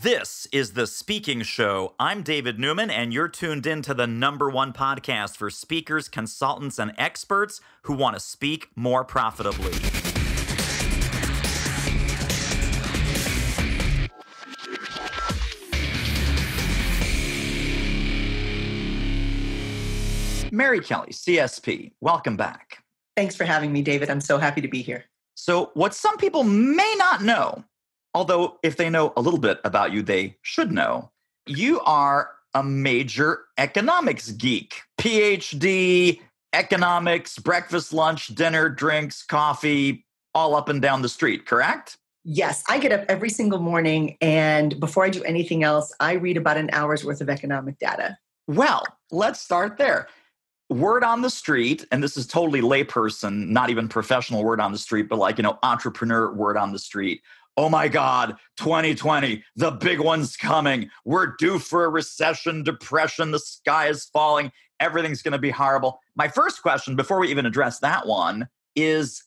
This is the Speaking Show. I'm David Newman, and you're tuned in to the number one podcast for speakers, consultants, and experts who want to speak more profitably. Mary Kelly, CSP, welcome back. Thanks for having me, David. I'm so happy to be here. So, what some people may not know, although if they know a little bit about you, they should know, you are a major economics geek, PhD, economics, breakfast, lunch, dinner, drinks, coffee, all up and down the street, correct? Yes, I get up every single morning, and before I do anything else, I read about an hour's worth of economic data. Well, let's start there word on the street, and this is totally layperson, not even professional word on the street, but like, you know, entrepreneur word on the street. Oh my God, 2020, the big one's coming. We're due for a recession, depression, the sky is falling, everything's going to be horrible. My first question, before we even address that one, is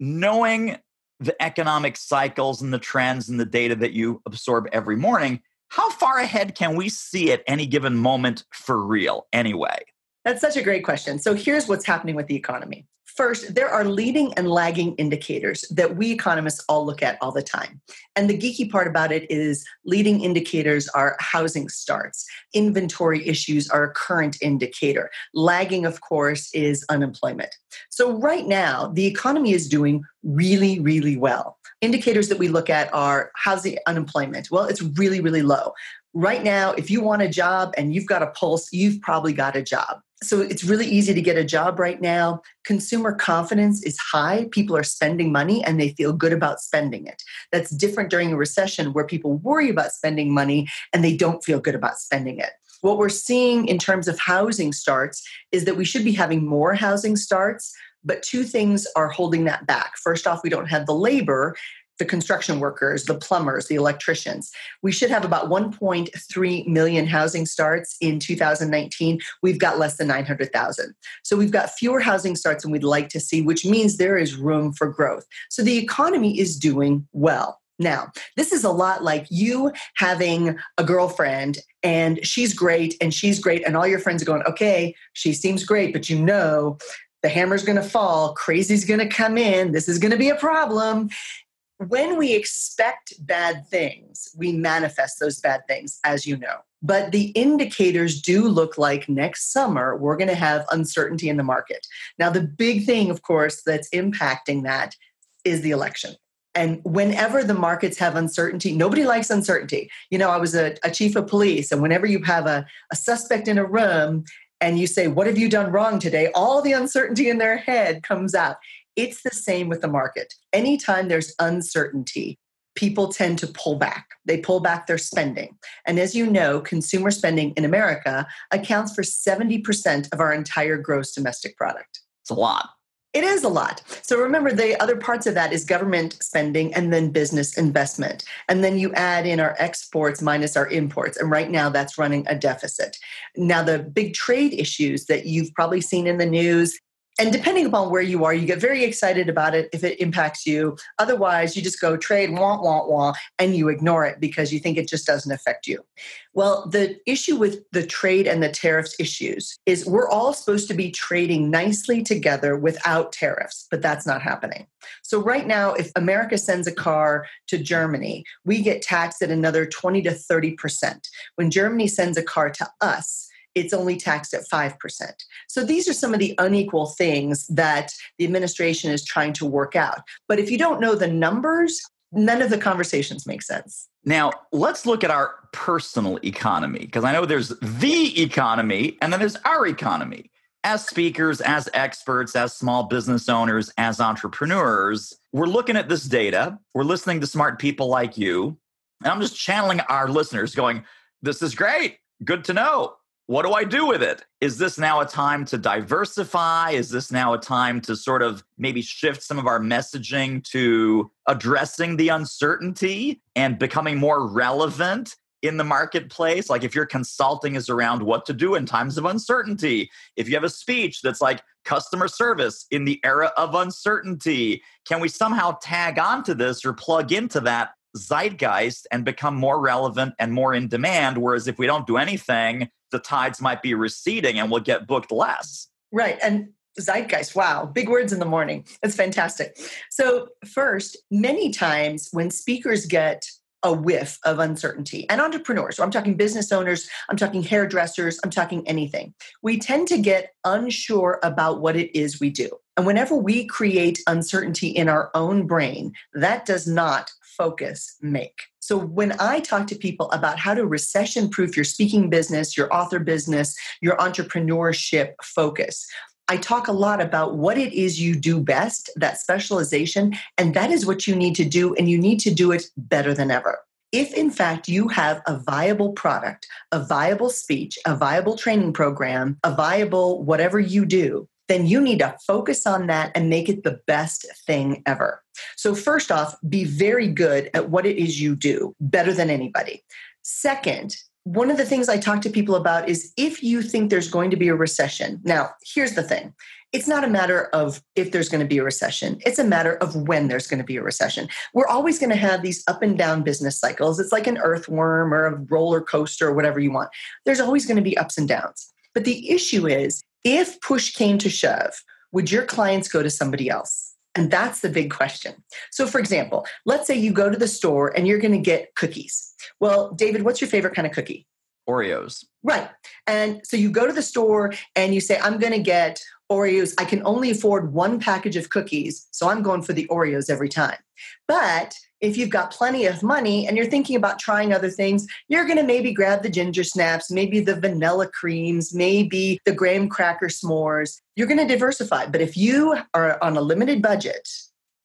knowing the economic cycles and the trends and the data that you absorb every morning, how far ahead can we see at any given moment for real anyway? That's such a great question. So here's what's happening with the economy. First, there are leading and lagging indicators that we economists all look at all the time. And the geeky part about it is leading indicators are housing starts, inventory issues are a current indicator. Lagging, of course, is unemployment. So, right now, the economy is doing really, really well. Indicators that we look at are housing unemployment. Well, it's really, really low. Right now, if you want a job and you've got a pulse, you've probably got a job so it's really easy to get a job right now. Consumer confidence is high. People are spending money and they feel good about spending it. That's different during a recession where people worry about spending money and they don't feel good about spending it. What we're seeing in terms of housing starts is that we should be having more housing starts, but two things are holding that back. First off, we don't have the labor the construction workers, the plumbers, the electricians. We should have about 1.3 million housing starts in 2019. We've got less than 900,000. So we've got fewer housing starts than we'd like to see, which means there is room for growth. So the economy is doing well. Now, this is a lot like you having a girlfriend and she's great and she's great, and all your friends are going, okay, she seems great, but you know, the hammer's going to fall, crazy's going to come in, this is going to be a problem when we expect bad things, we manifest those bad things, as you know. But the indicators do look like next summer we're going to have uncertainty in the market. Now, the big thing, of course, that's impacting that is the election. And whenever the markets have uncertainty, nobody likes uncertainty. You know, I was a, a chief of police, and whenever you have a, a suspect in a room and you say, What have you done wrong today? All the uncertainty in their head comes out. It's the same with the market. Anytime there's uncertainty, people tend to pull back. They pull back their spending. And as you know, consumer spending in America accounts for 70% of our entire gross domestic product. It's a lot. It is a lot. So remember, the other parts of that is government spending and then business investment. And then you add in our exports minus our imports. And right now that's running a deficit. Now, the big trade issues that you've probably seen in the news and depending upon where you are, you get very excited about it if it impacts you. Otherwise, you just go trade, wah, wah, wah, and you ignore it because you think it just doesn't affect you. Well, the issue with the trade and the tariffs issues is we're all supposed to be trading nicely together without tariffs, but that's not happening. So, right now, if America sends a car to Germany, we get taxed at another 20 to 30%. When Germany sends a car to us, it's only taxed at 5%. So these are some of the unequal things that the administration is trying to work out. But if you don't know the numbers, none of the conversations make sense. Now, let's look at our personal economy, because I know there's the economy and then there's our economy. As speakers, as experts, as small business owners, as entrepreneurs, we're looking at this data, we're listening to smart people like you, and I'm just channeling our listeners going, This is great. Good to know what do I do with it? Is this now a time to diversify? Is this now a time to sort of maybe shift some of our messaging to addressing the uncertainty and becoming more relevant in the marketplace? Like if your consulting is around what to do in times of uncertainty, if you have a speech that's like customer service in the era of uncertainty, can we somehow tag onto this or plug into that zeitgeist and become more relevant and more in demand. Whereas if we don't do anything, the tides might be receding and we'll get booked less. Right. And zeitgeist wow big words in the morning that's fantastic so first many times when speakers get a whiff of uncertainty. And entrepreneurs, so I'm talking business owners, I'm talking hairdressers, I'm talking anything. We tend to get unsure about what it is we do. And whenever we create uncertainty in our own brain, that does not focus make. So when I talk to people about how to recession proof your speaking business, your author business, your entrepreneurship focus, I talk a lot about what it is you do best, that specialization, and that is what you need to do, and you need to do it better than ever. If in fact you have a viable product, a viable speech, a viable training program, a viable whatever you do, then you need to focus on that and make it the best thing ever. So, first off, be very good at what it is you do, better than anybody. Second, one of the things I talk to people about is if you think there's going to be a recession. Now, here's the thing it's not a matter of if there's going to be a recession, it's a matter of when there's going to be a recession. We're always going to have these up and down business cycles. It's like an earthworm or a roller coaster or whatever you want. There's always going to be ups and downs. But the issue is if push came to shove, would your clients go to somebody else? And that's the big question. So, for example, let's say you go to the store and you're going to get cookies. Well, David, what's your favorite kind of cookie? Oreos. Right. And so you go to the store and you say, I'm going to get Oreos. I can only afford one package of cookies. So I'm going for the Oreos every time. But if you've got plenty of money and you're thinking about trying other things, you're going to maybe grab the ginger snaps, maybe the vanilla creams, maybe the graham cracker s'mores. You're going to diversify. But if you are on a limited budget,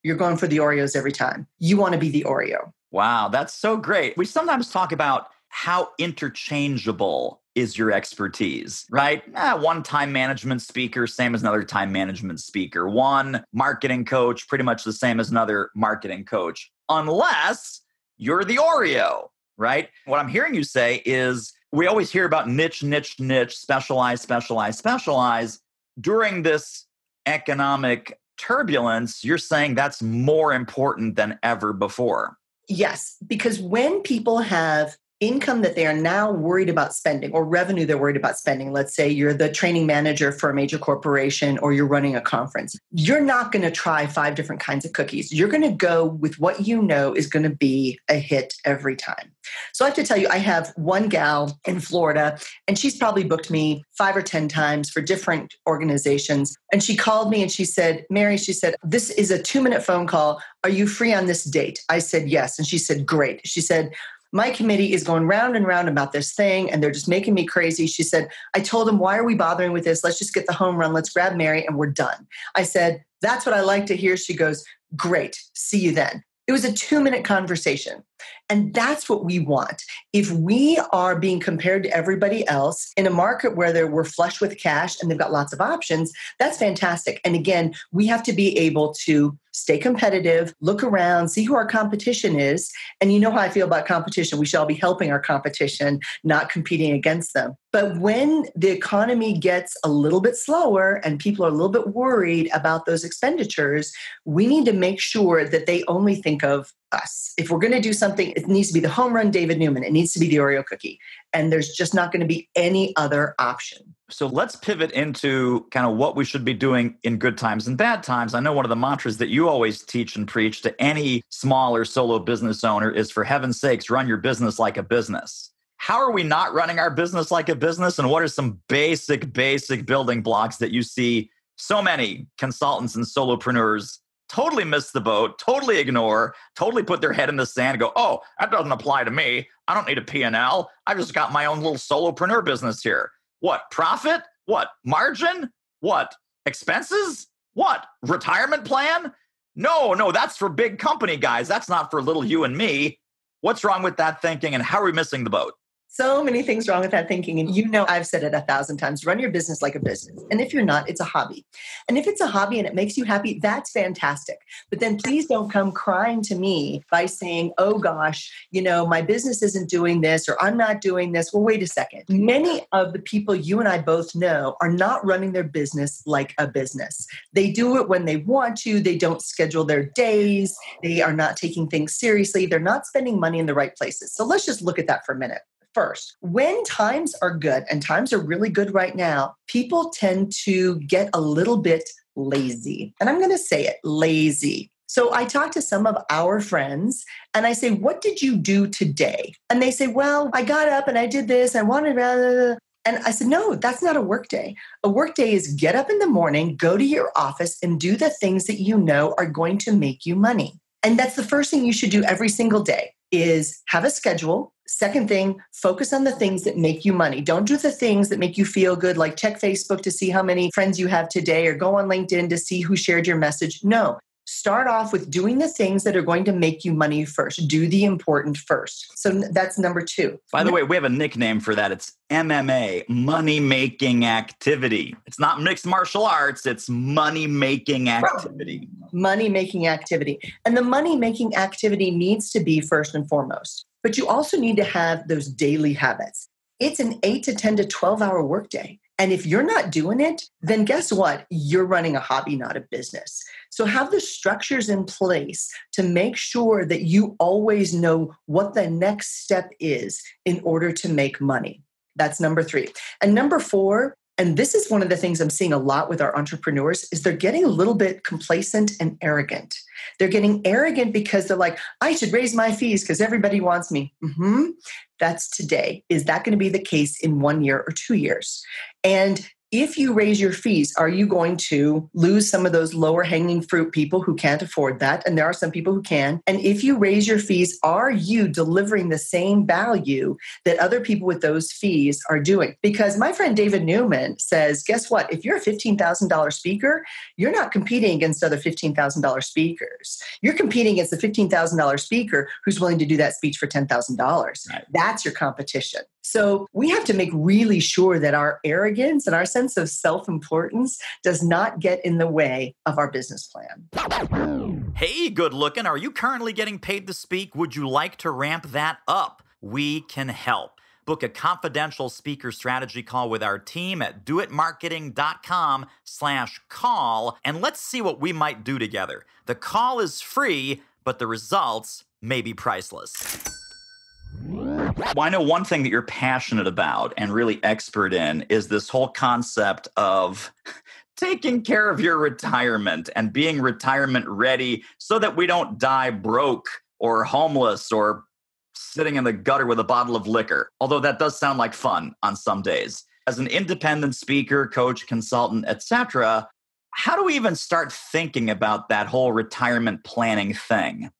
you're going for the Oreos every time. You want to be the Oreo. Wow, that's so great. We sometimes talk about how interchangeable is your expertise, right? Eh, one time management speaker, same as another time management speaker. One marketing coach, pretty much the same as another marketing coach unless you're the Oreo, right? What I'm hearing you say is we always hear about niche, niche, niche, specialize, specialize, specialize. During this economic turbulence, you're saying that's more important than ever before. Yes, because when people have income that they are now worried about spending or revenue they're worried about spending. Let's say you're the training manager for a major corporation or you're running a conference. You're not going to try five different kinds of cookies. You're going to go with what you know is going to be a hit every time. So I have to tell you, I have one gal in Florida, and she's probably booked me five or 10 times for different organizations. And she called me and she said, Mary, she said, this is a two minute phone call. Are you free on this date? I said, yes. And she said, great. She said, my committee is going round and round about this thing and they're just making me crazy. She said, I told them, why are we bothering with this? Let's just get the home run. Let's grab Mary and we're done. I said, that's what I like to hear. She goes, great. See you then. It was a two minute conversation. And that's what we want. If we are being compared to everybody else in a market where we're flush with cash and they've got lots of options, that's fantastic. And again, we have to be able to stay competitive, look around, see who our competition is. And you know how I feel about competition. We shall be helping our competition, not competing against them. But when the economy gets a little bit slower and people are a little bit worried about those expenditures, we need to make sure that they only think of us. If we're going to do something, it needs to be the home run David Newman. It needs to be the Oreo cookie. And there's just not going to be any other option. So let's pivot into kind of what we should be doing in good times and bad times. I know one of the mantras that you always teach and preach to any small or solo business owner is for heaven's sakes, run your business like a business. How are we not running our business like a business? And what are some basic, basic building blocks that you see so many consultants and solopreneurs totally miss the boat, totally ignore, totally put their head in the sand and go, oh, that doesn't apply to me. I don't need a P&L. I just got my own little solopreneur business here. What? Profit? What? Margin? What? Expenses? What? Retirement plan? No, no, that's for big company guys. That's not for little you and me. What's wrong with that thinking and how are we missing the boat? So many things wrong with that thinking. And you know, I've said it a thousand times run your business like a business. And if you're not, it's a hobby. And if it's a hobby and it makes you happy, that's fantastic. But then please don't come crying to me by saying, oh gosh, you know, my business isn't doing this or I'm not doing this. Well, wait a second. Many of the people you and I both know are not running their business like a business. They do it when they want to, they don't schedule their days, they are not taking things seriously, they're not spending money in the right places. So let's just look at that for a minute first. When times are good, and times are really good right now, people tend to get a little bit lazy. And I'm going to say it lazy. So I talk to some of our friends and I say, What did you do today? And they say, Well, I got up and I did this. I wanted, and I said, No, that's not a work day. A work day is get up in the morning, go to your office, and do the things that you know are going to make you money. And that's the first thing you should do every single day is have a schedule. Second thing, focus on the things that make you money. Don't do the things that make you feel good, like check Facebook to see how many friends you have today or go on LinkedIn to see who shared your message. No, start off with doing the things that are going to make you money first. Do the important first. So that's number two. By the way, we have a nickname for that. It's MMA, money making activity. It's not mixed martial arts, it's money making activity. Money making activity. And the money making activity needs to be first and foremost. But you also need to have those daily habits. It's an eight to 10 to 12 hour workday. And if you're not doing it, then guess what? You're running a hobby, not a business. So have the structures in place to make sure that you always know what the next step is in order to make money. That's number three. And number four, and this is one of the things I'm seeing a lot with our entrepreneurs is they're getting a little bit complacent and arrogant. They're getting arrogant because they're like, I should raise my fees because everybody wants me. Mm-hmm. That's today. Is that going to be the case in one year or two years? And if you raise your fees, are you going to lose some of those lower hanging fruit people who can't afford that? And there are some people who can. And if you raise your fees, are you delivering the same value that other people with those fees are doing? Because my friend David Newman says, guess what? If you're a $15,000 speaker, you're not competing against other $15,000 speakers. You're competing against the $15,000 speaker who's willing to do that speech for $10,000. Right. That's your competition. So we have to make really sure that our arrogance and our sense of self importance does not get in the way of our business plan. Hey, good looking. Are you currently getting paid to speak? Would you like to ramp that up? We can help. Book a confidential speaker strategy call with our team at doitmarketing.com slash call, and let's see what we might do together. The call is free, but the results may be priceless. Well, I know one thing that you're passionate about and really expert in is this whole concept of taking care of your retirement and being retirement ready so that we don't die broke or homeless or sitting in the gutter with a bottle of liquor. Although that does sound like fun on some days. As an independent speaker, coach, consultant, etc., how do we even start thinking about that whole retirement planning thing?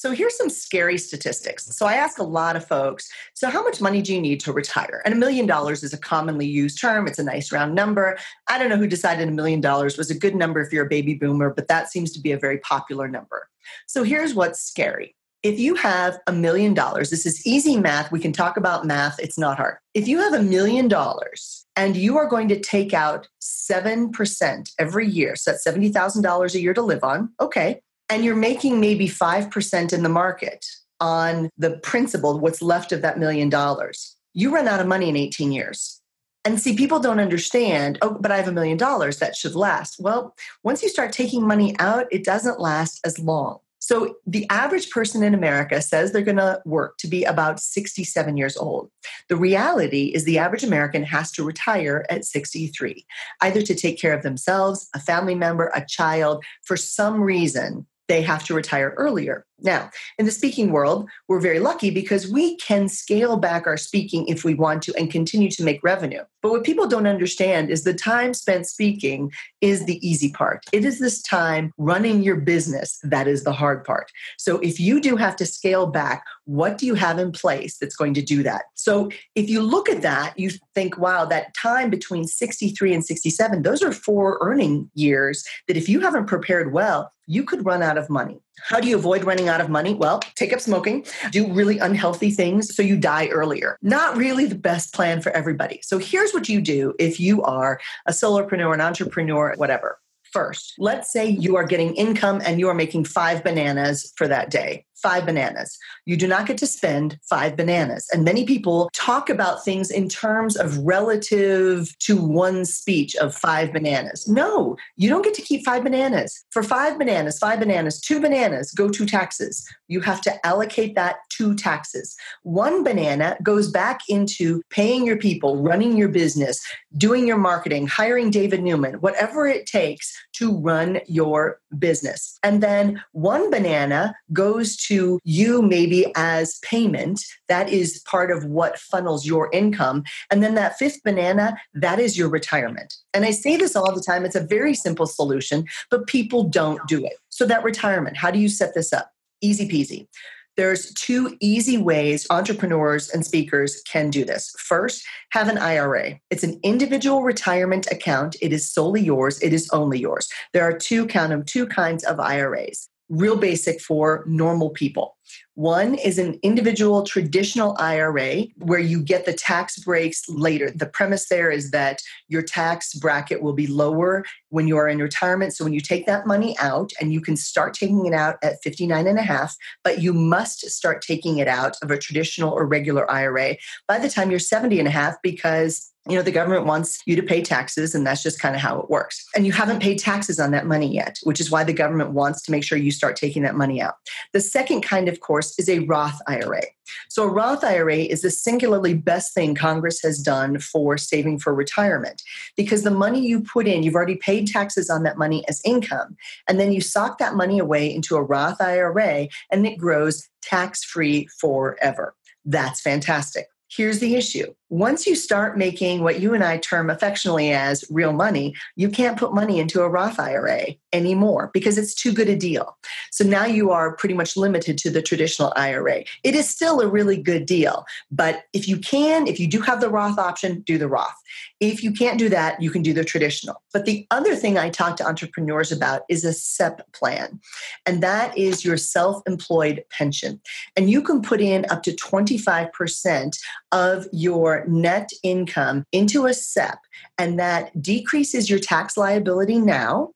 So here's some scary statistics. So I ask a lot of folks, so how much money do you need to retire? And a million dollars is a commonly used term. It's a nice round number. I don't know who decided a million dollars was a good number if you're a baby boomer, but that seems to be a very popular number. So here's what's scary. If you have a million dollars, this is easy math. We can talk about math. It's not hard. If you have a million dollars and you are going to take out 7% every year, so that's $70,000 a year to live on, okay, and you're making maybe 5% in the market on the principal, what's left of that million dollars, you run out of money in 18 years. And see, people don't understand, oh, but I have a million dollars that should last. Well, once you start taking money out, it doesn't last as long. So the average person in America says they're going to work to be about 67 years old. The reality is the average American has to retire at 63, either to take care of themselves, a family member, a child. For some reason, they have to retire earlier. Now, in the speaking world, we're very lucky because we can scale back our speaking if we want to and continue to make revenue. But what people don't understand is the time spent speaking is the easy part. It is this time running your business that is the hard part. So if you do have to scale back, What do you have in place that's going to do that? So if you look at that, you think, wow, that time between 63 and 67, those are four earning years that if you haven't prepared well, you could run out of money. How do you avoid running out of money? Well, take up smoking, do really unhealthy things so you die earlier. Not really the best plan for everybody. So here's what you do if you are a solopreneur, an entrepreneur, whatever. First, let's say you are getting income and you are making five bananas for that day five bananas. You do not get to spend five bananas. And many people talk about things in terms of relative to one speech of five bananas. No, you don't get to keep five bananas. For five bananas, five bananas, two bananas go to taxes. You have to allocate that to taxes. One banana goes back into paying your people, running your business, doing your marketing, hiring David Newman, whatever it takes to run your business. And then one banana goes to to you maybe as payment. That is part of what funnels your income. And then that fifth banana, that is your retirement. And I say this all the time. It's a very simple solution, but people don't do it. So, that retirement, how do you set this up? Easy peasy. There's two easy ways entrepreneurs and speakers can do this. First, have an IRA. It's an individual retirement account. It is solely yours. It is only yours. There are two count of two kinds of IRAs real basic for normal people. One is an individual traditional IRA where you get the tax breaks later. The premise there is that your tax bracket will be lower when you are in retirement. So when you take that money out and you can start taking it out at 59 and a half, but you must start taking it out of a traditional or regular IRA by the time you're 70 and a half because you know the government wants you to pay taxes and that's just kind of how it works. And you haven't paid taxes on that money yet which is why the government wants to make sure you start taking that money out. The second kind of course is a roth ira so a roth ira is the singularly best thing congress has done for saving for retirement because the money you put in you've already paid taxes on that money as income and then you sock that money away into a roth ira and it grows tax free forever that's fantastic Here's the issue. Once you start making what you and I term affectionately as real money, you can't put money into a Roth IRA anymore because it's too good a deal. So now you are pretty much limited to the traditional IRA. It is still a really good deal, but if you can, if you do have the Roth option, do the Roth. If you can't do that, you can do the traditional. But the other thing I talk to entrepreneurs about is a SEP plan, and that is your self employed pension. And you can put in up to 25% of your net income into a SEP, and that decreases your tax liability now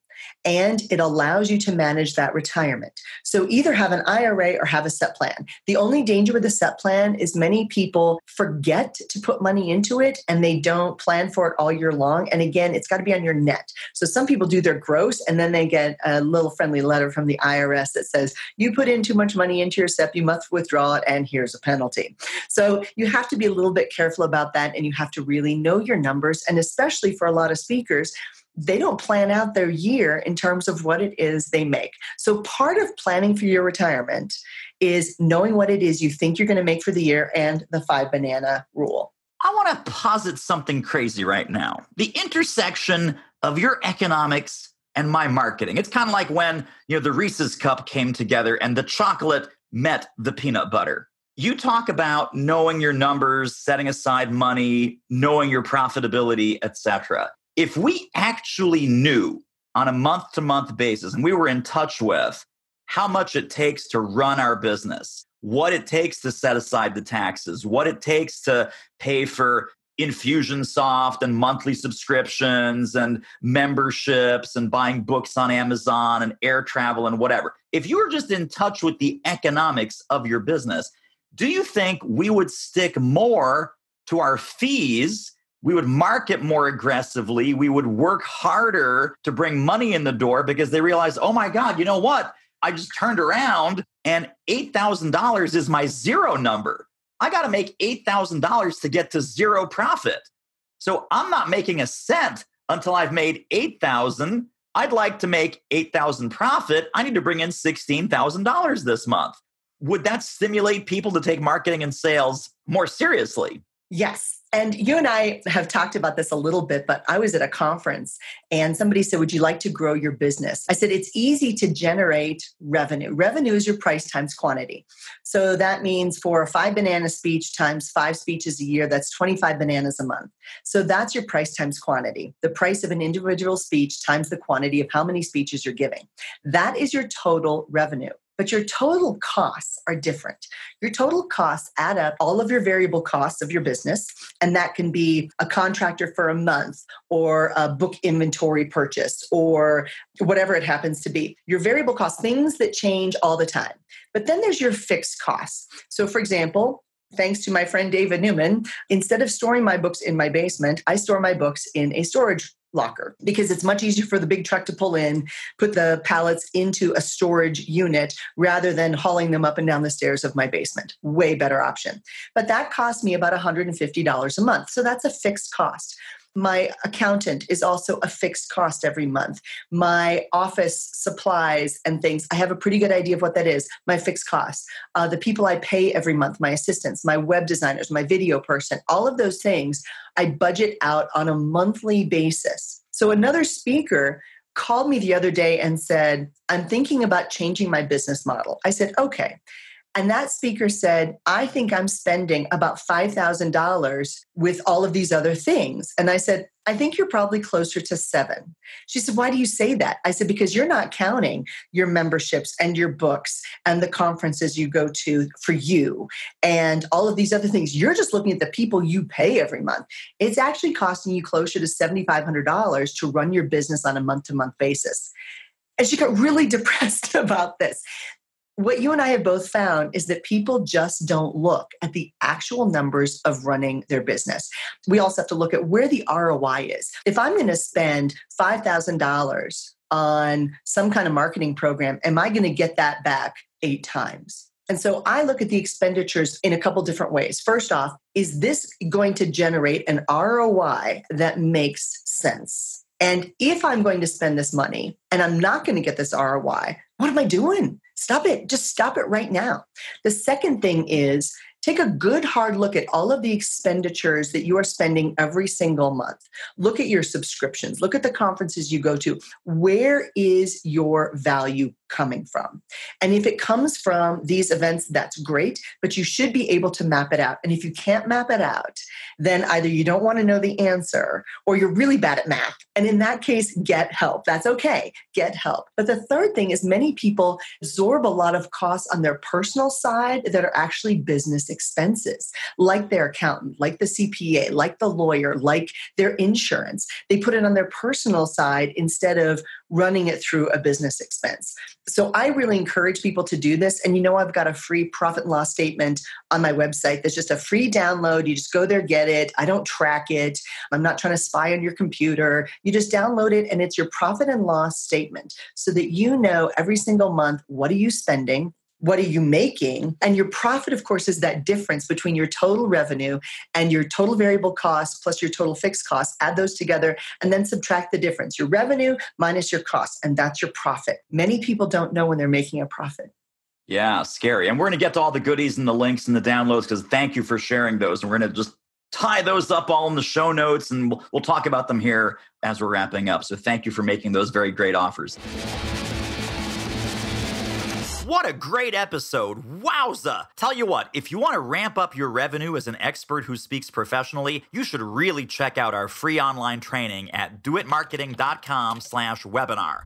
and it allows you to manage that retirement. So either have an IRA or have a SEP plan. The only danger with a SEP plan is many people forget to put money into it and they don't plan for it all year long. And again, it's got to be on your net. So some people do their gross and then they get a little friendly letter from the IRS that says, you put in too much money into your SEP, you must withdraw it, and here's a penalty. So you have to be a little bit careful about that and you have to really know your numbers. And especially for a lot of speakers, they don't plan out their year in terms of what it is they make. So, part of planning for your retirement is knowing what it is you think you're going to make for the year and the five banana rule. I want to posit something crazy right now the intersection of your economics and my marketing. It's kind of like when, you know, the Reese's cup came together and the chocolate met the peanut butter. You talk about knowing your numbers, setting aside money, knowing your profitability, etc if we actually knew on a month to month basis and we were in touch with how much it takes to run our business, what it takes to set aside the taxes, what it takes to pay for Infusionsoft and monthly subscriptions and memberships and buying books on Amazon and air travel and whatever. If you were just in touch with the economics of your business, do you think we would stick more to our fees we would market more aggressively. We would work harder to bring money in the door because they realized, oh my God, you know what? I just turned around and $8,000 is my zero number. I got to make $8,000 to get to zero profit. So I'm not making a cent until I've made 8,000. I'd like to make 8,000 profit. I need to bring in $16,000 this month. Would that stimulate people to take marketing and sales more seriously? Yes. And you and I have talked about this a little bit, but I was at a conference and somebody said, Would you like to grow your business? I said, It's easy to generate revenue. Revenue is your price times quantity. So that means for a five banana speech times five speeches a year, that's 25 bananas a month. So that's your price times quantity. The price of an individual speech times the quantity of how many speeches you're giving. That is your total revenue but your total costs are different. Your total costs add up all of your variable costs of your business, and that can be a contractor for a month or a book inventory purchase or whatever it happens to be. Your variable costs, things that change all the time. But then there's your fixed costs. So, for example, thanks to my friend David Newman, instead of storing my books in my basement, I store my books in a storage locker because it's much easier for the big truck to pull in, put the pallets into a storage unit rather than hauling them up and down the stairs of my basement. Way better option. But that cost me about $150 a month. So that's a fixed cost. My accountant is also a fixed cost every month. My office supplies and things, I have a pretty good idea of what that is. My fixed costs. Uh, the people I pay every month, my assistants, my web designers, my video person, all of those things I budget out on a monthly basis. So another speaker called me the other day and said, I'm thinking about changing my business model. I said, okay. And that speaker said, I think I'm spending about $5,000 with all of these other things. And I said, I think you're probably closer to seven. She said, Why do you say that? I said, Because you're not counting your memberships and your books and the conferences you go to for you and all of these other things. You're just looking at the people you pay every month. It's actually costing you closer to $7,500 to run your business on a month to month basis. And she got really depressed about this what you and I have both found is that people just don't look at the actual numbers of running their business. We also have to look at where the ROI is. If I'm going to spend $5,000 on some kind of marketing program, am I going to get that back eight times? And so I look at the expenditures in a couple different ways. First off, is this going to generate an ROI that makes sense? And if I'm going to spend this money and I'm not going to get this ROI, what am I doing? Stop it. Just stop it right now. The second thing is take a good hard look at all of the expenditures that you are spending every single month. Look at your subscriptions, look at the conferences you go to. Where is your value coming from? And if it comes from these events, that's great, but you should be able to map it out. And if you can't map it out, then either you don't want to know the answer or you're really bad at math. And in that case, get help. That's okay. Get help. But the third thing is many people absorb a lot of costs on their personal side that are actually business expenses, like their accountant, like the CPA, like the lawyer, like their insurance. They put it on their personal side instead of running it through a business expense. So I really encourage people to do this. And you know, I've got a free profit and loss statement on my website that's just a free download. You just go there, get it. I don't track it. I'm not trying to spy on your computer. You just download it and it's your profit and loss statement so that you know every single month what are you spending? What are you making? And your profit, of course, is that difference between your total revenue and your total variable cost plus your total fixed cost. Add those together and then subtract the difference your revenue minus your cost, and that's your profit. Many people don't know when they're making a profit. Yeah, scary. And we're going to get to all the goodies and the links and the downloads because thank you for sharing those. And we're going to just tie those up all in the show notes and we'll, we'll talk about them here as we're wrapping up. So thank you for making those very great offers. What a great episode. Wowza! Tell you what, if you want to ramp up your revenue as an expert who speaks professionally, you should really check out our free online training at doitmarketing.com slash webinar.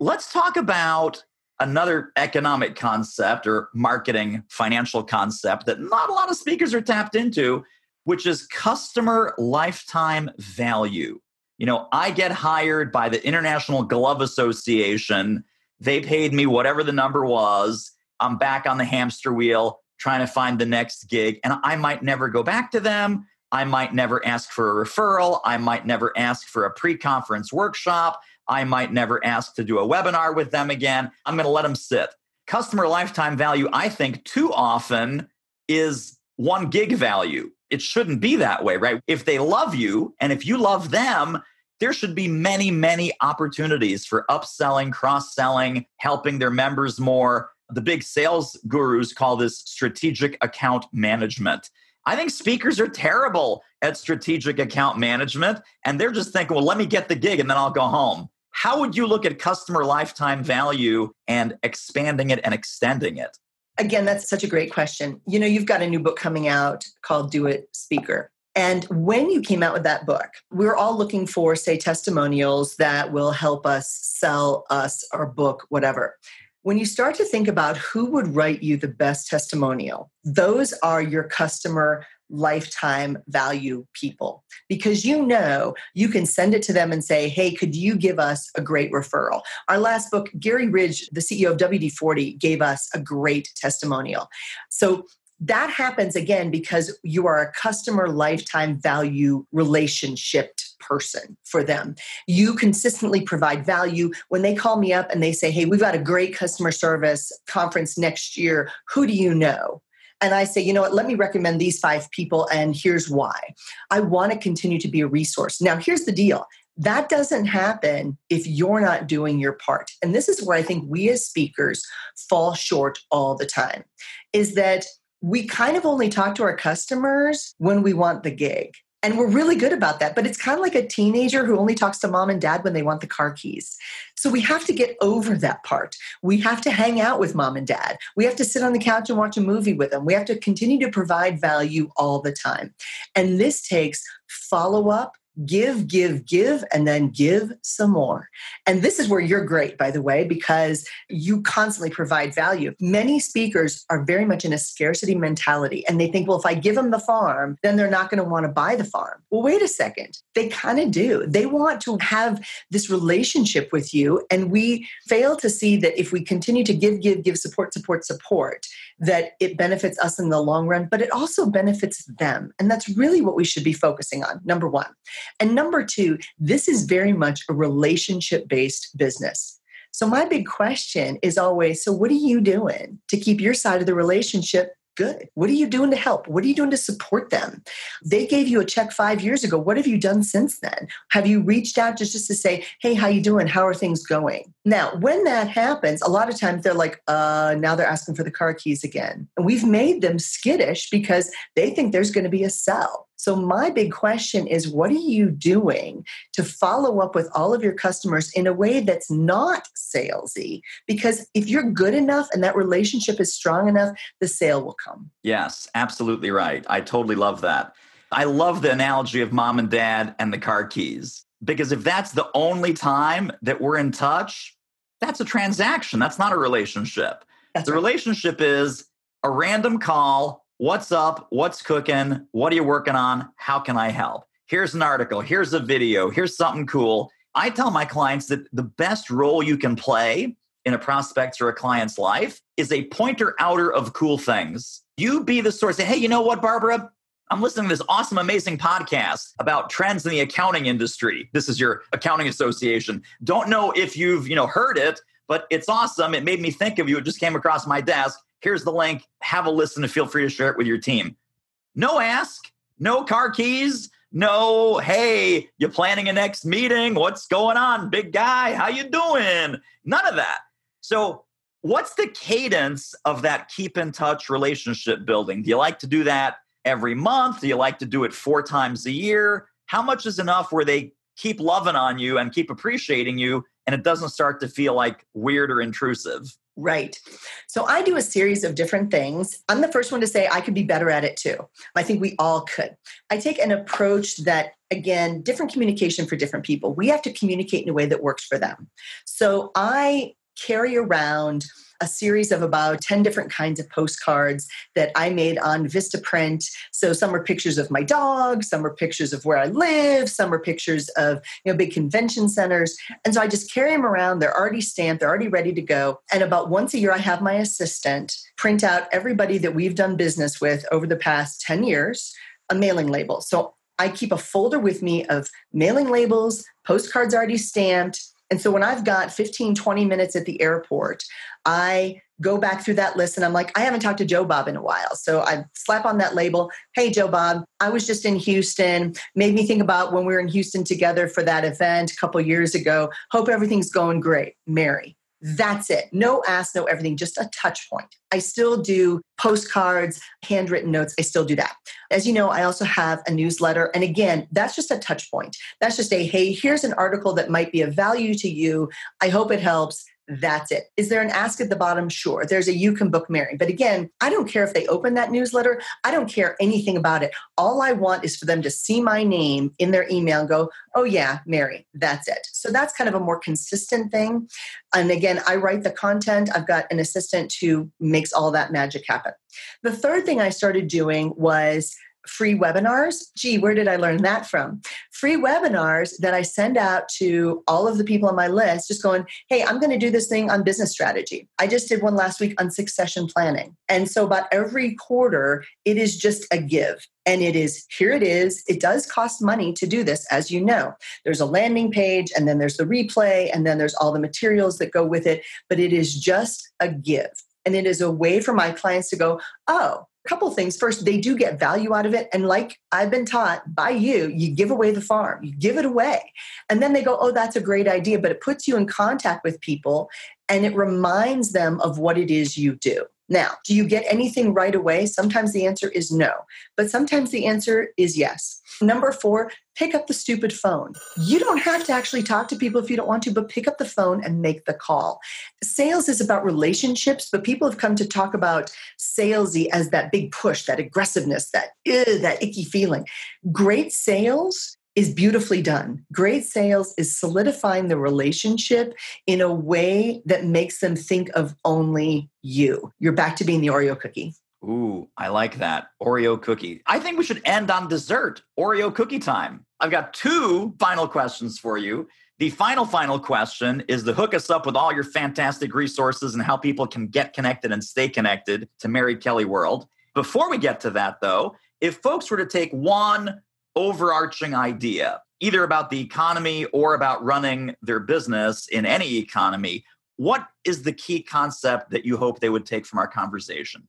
Let's talk about another economic concept or marketing financial concept that not a lot of speakers are tapped into, which is customer lifetime value. You know, I get hired by the International Glove Association they paid me whatever the number was. I'm back on the hamster wheel trying to find the next gig. And I might never go back to them. I might never ask for a referral. I might never ask for a pre conference workshop. I might never ask to do a webinar with them again. I'm going to let them sit. Customer lifetime value, I think, too often is one gig value. It shouldn't be that way, right? If they love you and if you love them, there should be many, many opportunities for upselling, cross selling, helping their members more. The big sales gurus call this strategic account management. I think speakers are terrible at strategic account management and they're just thinking, well, let me get the gig and then I'll go home. How would you look at customer lifetime value and expanding it and extending it? Again, that's such a great question. You know, you've got a new book coming out called Do It Speaker. And when you came out with that book, we were all looking for, say, testimonials that will help us sell us our book, whatever. When you start to think about who would write you the best testimonial, those are your customer lifetime value people because you know you can send it to them and say, Hey, could you give us a great referral? Our last book, Gary Ridge, the CEO of WD 40, gave us a great testimonial. So that happens again because you are a customer lifetime value relationship person for them. You consistently provide value. When they call me up and they say, Hey, we've got a great customer service conference next year, who do you know? And I say, you know what, let me recommend these five people, and here's why. I want to continue to be a resource. Now, here's the deal that doesn't happen if you're not doing your part. And this is where I think we as speakers fall short all the time is that we kind of only talk to our customers when we want the gig. And we're really good about that. But it's kind of like a teenager who only talks to mom and dad when they want the car keys. So we have to get over that part. We have to hang out with mom and dad. We have to sit on the couch and watch a movie with them. We have to continue to provide value all the time. And this takes follow up give, give, give, and then give some more. And this is where you're great, by the way, because you constantly provide value. Many speakers are very much in a scarcity mentality and they think, well, if I give them the farm, then they're not going to want to buy the farm. Well, wait a second. They kind of do. They want to have this relationship with you. And we fail to see that if we continue to give, give, give, support, support, support, that it benefits us in the long run, but it also benefits them. And that's really what we should be focusing on, number one. And number two, this is very much a relationship based business. So, my big question is always so, what are you doing to keep your side of the relationship good? What are you doing to help? What are you doing to support them? They gave you a check five years ago. What have you done since then? Have you reached out just, just to say, hey, how you doing? How are things going? Now, when that happens, a lot of times they're like, uh, now they're asking for the car keys again. And we've made them skittish because they think there's going to be a sell. So, my big question is what are you doing to follow up with all of your customers in a way that's not salesy? Because if you're good enough and that relationship is strong enough, the sale will come. Yes, absolutely right. I totally love that. I love the analogy of mom and dad and the car keys because if that's the only time that we're in touch, that's a transaction. That's not a relationship. That's the right. relationship is a random call What's up? What's cooking? What are you working on? How can I help? Here's an article. Here's a video. Here's something cool. I tell my clients that the best role you can play in a prospect's or a client's life is a pointer outer of cool things. You be the source. Say, hey, you know what, Barbara? I'm listening to this awesome, amazing podcast about trends in the accounting industry. This is your accounting association. Don't know if you've, you know, heard it, but it's awesome. It made me think of you. It just came across my desk. Here's the link. Have a listen and feel free to share it with your team. No ask, no car keys, no, hey, you planning a next meeting? What's going on, big guy? How you doing? None of that. So, what's the cadence of that keep in touch relationship building? Do you like to do that every month? Do you like to do it four times a year? How much is enough where they keep loving on you and keep appreciating you and it doesn't start to feel like weird or intrusive? Right. So I do a series of different things. I'm the first one to say I could be better at it too. I think we all could. I take an approach that, again, different communication for different people. We have to communicate in a way that works for them. So I carry around a series of about 10 different kinds of postcards that I made on Vistaprint. So some are pictures of my dog, some are pictures of where I live, some are pictures of you know big convention centers. And so I just carry them around. They're already stamped, they're already ready to go. And about once a year I have my assistant print out everybody that we've done business with over the past 10 years a mailing label. So I keep a folder with me of mailing labels, postcards already stamped, and so when I've got 15, 20 minutes at the airport, I go back through that list and I'm like, I haven't talked to Joe Bob in a while. So I slap on that label. Hey, Joe Bob, I was just in Houston. Made me think about when we were in Houston together for that event a couple years ago. Hope everything's going great. Mary. That's it. No ask, no everything, just a touch point. I still do postcards, handwritten notes. I still do that. As you know, I also have a newsletter. And again, that's just a touch point. That's just a hey, here's an article that might be of value to you. I hope it helps. That's it. Is there an ask at the bottom? Sure. There's a you can book Mary. But again, I don't care if they open that newsletter. I don't care anything about it. All I want is for them to see my name in their email and go, oh, yeah, Mary, that's it. So that's kind of a more consistent thing. And again, I write the content. I've got an assistant who makes all that magic happen. The third thing I started doing was free webinars. Gee, where did I learn that from? Free webinars that I send out to all of the people on my list, just going, hey, I'm going to do this thing on business strategy. I just did one last week on succession planning. And so, about every quarter, it is just a give. And it is, here it is. It does cost money to do this, as you know. There's a landing page, and then there's the replay, and then there's all the materials that go with it. But it is just a give. And it is a way for my clients to go, oh, couple things. First, they do get value out of it. And like I've been taught by you, you give away the farm, you give it away. And then they go, oh, that's a great idea. But it puts you in contact with people and it reminds them of what it is you do. Now, do you get anything right away? Sometimes the answer is no, but sometimes the answer is yes. Number four, pick up the stupid phone. You don't have to actually talk to people if you don't want to, but pick up the phone and make the call. Sales is about relationships, but people have come to talk about salesy as that big push, that aggressiveness, that that icky feeling. Great sales is beautifully done. Great sales is solidifying the relationship in a way that makes them think of only you. You're back to being the Oreo cookie. Ooh, I like that. Oreo cookie. I think we should end on dessert. Oreo cookie time. I've got two final questions for you. The final, final question is to hook us up with all your fantastic resources and how people can get connected and stay connected to Mary Kelly World. Before we get to that, though, if folks were to take one overarching idea, either about the economy or about running their business in any economy, what is the key concept that you hope they would take from our conversation?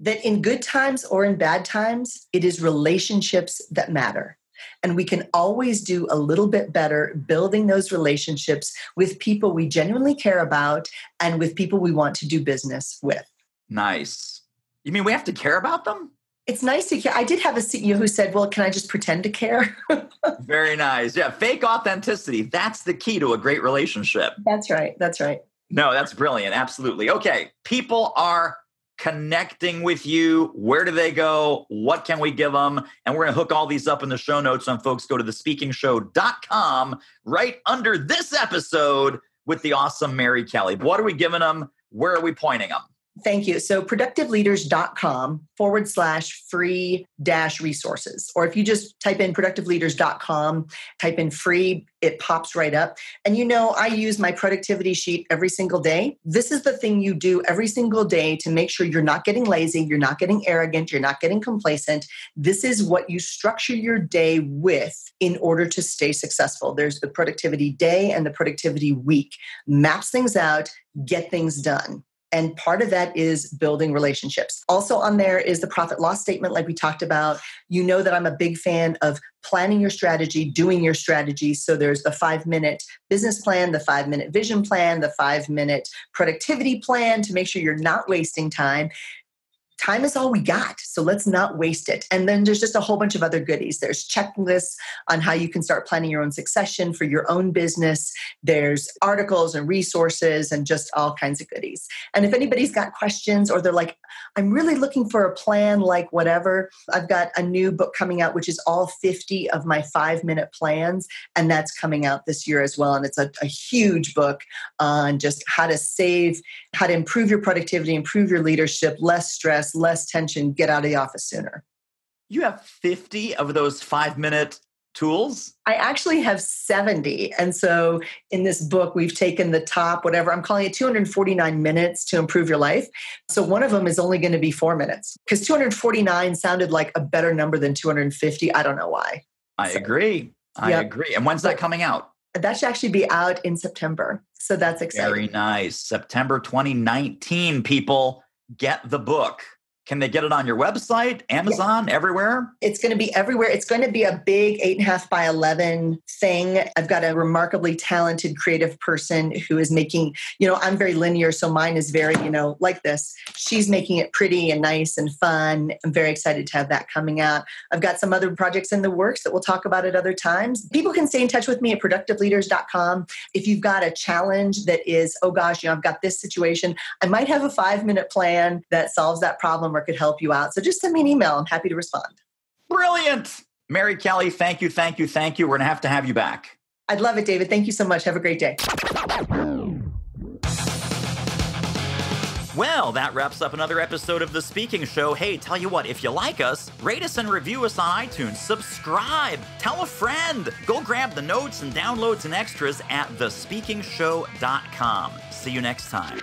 That in good times or in bad times, it is relationships that matter. And we can always do a little bit better building those relationships with people we genuinely care about and with people we want to do business with. Nice. You mean we have to care about them? It's nice to hear. I did have a CEO who said, Well, can I just pretend to care? Very nice. Yeah, fake authenticity. That's the key to a great relationship. That's right. That's right. No, that's brilliant. Absolutely. Okay. People are connecting with you. Where do they go? What can we give them? And we're going to hook all these up in the show notes on folks go to thespeakingshow.com right under this episode with the awesome Mary Kelly. What are we giving them? Where are we pointing them? Thank you. So productiveleaders.com forward slash free dash resources. Or if you just type in productiveleaders.com, type in free, it pops right up. And you know, I use my productivity sheet every single day. This is the thing you do every single day to make sure you're not getting lazy, you're not getting arrogant, you're not getting complacent. This is what you structure your day with in order to stay successful. There's the productivity day and the productivity week. Maps things out, get things done. And part of that is building relationships. Also, on there is the profit loss statement, like we talked about. You know that I'm a big fan of planning your strategy, doing your strategy. So there's the five minute business plan, the five minute vision plan, the five minute productivity plan to make sure you're not wasting time time is all we got. So let's not waste it. And then there's just a whole bunch of other goodies. There's checklists on how you can start planning your own succession for your own business. There's articles and resources and just all kinds of goodies. And if anybody's got questions or they're like, I'm really looking for a plan like whatever, I've got a new book coming out, which is all 50 of my five minute plans. And that's coming out this year as well. And it's a, a huge book on just how to save, how to improve your productivity, improve your leadership, less stress less tension, get out of the office sooner. You have 50 of those five minute tools? I actually have 70. And so in this book, we've taken the top, whatever, I'm calling it 249 minutes to improve your life. So one of them is only going to be four minutes because 249 sounded like a better number than 250. I don't know why. I so, agree. I yep. agree. And when's that coming out? That should actually be out in September. So that's exciting. Very nice. September 2019, people get the book. Can they get it on your website, Amazon, yeah. everywhere? It's going to be everywhere. It's going to be a big eight and a half by 11 thing. I've got a remarkably talented creative person who is making, you know, I'm very linear. So mine is very, you know, like this. She's making it pretty and nice and fun. I'm very excited to have that coming out. I've got some other projects in the works that we'll talk about at other times. People can stay in touch with me at productiveleaders.com. If you've got a challenge that is, oh gosh, you know, I've got this situation, I might have a five minute plan that solves that problem could help you out. So just send me an email. I'm happy to respond. Brilliant. Mary Kelly, thank you, thank you, thank you. We're going to have to have you back. I'd love it, David. Thank you so much. Have a great day. Well, that wraps up another episode of The Speaking Show. Hey, tell you what, if you like us, rate us and review us on iTunes, subscribe, tell a friend, go grab the notes and downloads and extras at thespeakingshow.com. See you next time.